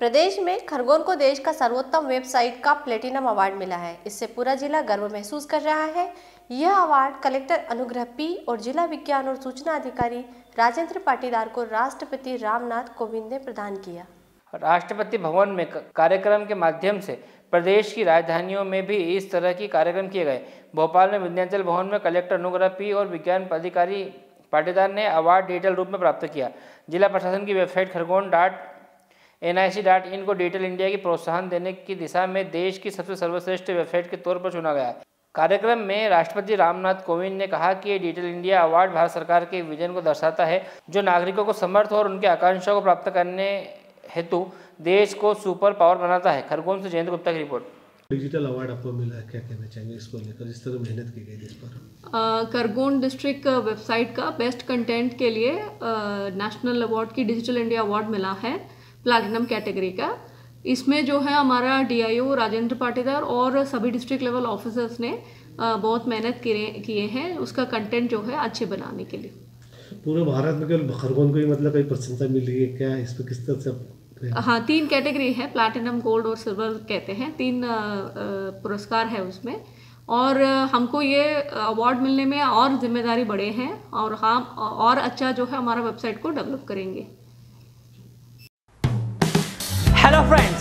प्रदेश में खरगोन को देश का सर्वोत्तम वेबसाइट का प्लेटिनम अवार्ड मिला है। इससे पूरा जिला गर्व महसूस कर रहा है। यह अवार्ड कलेक्टर अनुग्रह पी और जिला विज्ञान और सूचना अधिकारी राजेंद्र पाटीदार को राष्ट्रपति रामनाथ कोविंद ने प्रदान किया। राष्ट्रपति भवन में कार्यक्रम के माध्यम से प्रदेश की राजधानियों में भी इस तरह की कार्यक्रम किए गए। भोपाल में विद्यांचल भवन में कलेक्टर अनुग्रह पी और विज्ञान अधिकारी पाटीदार ने अवार्ड डिजिटल रूप में प्राप्त किया। जिला प्रशासन की website Khargone dot N I C dot in को डिजिटल इंडिया की प्रोत्साहन देने की दिशा में देश की सबसे सर्वश्रेष्ठ वेबसाइट के तौर पर चुना गया। कार्यक्रम में राष्ट्रपति रामनाथ कोविंद ने कहा कि ये डिजिटल इंडिया अवार्ड भारत सरकार के विजन को दर्शाता है जो नागरिकों को समर्थ और उनकी आकांक्षाओं को प्राप्त करने हेतु देश को सुपर पावर बनाता है। खरगोन से जयंत गुप्ता की रिपोर्ट। डिजिटल अवार्ड आपको मिला है क्या कहना चाहेंगे इसको लेकर? जिस तरह मेहनत की गई इस पर। करगोन डिस्ट्रिक्ट वेबसाइट का बेस्ट कंटेंट के लिए नेशनल अवार्ड की डिजिटल इंडिया अवार्ड मिला है। प्लैटिनम कैटेगरी का। इसमें जो है हमारा डीआईओ राजेंद्र पाटीदार और सभी डिस्ट्रिक्ट लेवल ऑफिसर्स ने बहुत मेहनत किए हैं उसका कंटेंट जो है अच्छे बनाने के लिए। पूरे भारत में केवल खरगोन को ही मतलब कई प्रशंसा मिली है क्या? इस पर किस तरह से हाँ? तीन कैटेगरी है प्लैटिनम गोल्ड और सिल्वर कहते हैं। तीन पुरस्कार है उसमें। और हमको ये अवार्ड मिलने में और ज़िम्मेदारी बड़े हैं और हम और अच्छा जो है हमारा वेबसाइट को डेवलप करेंगे।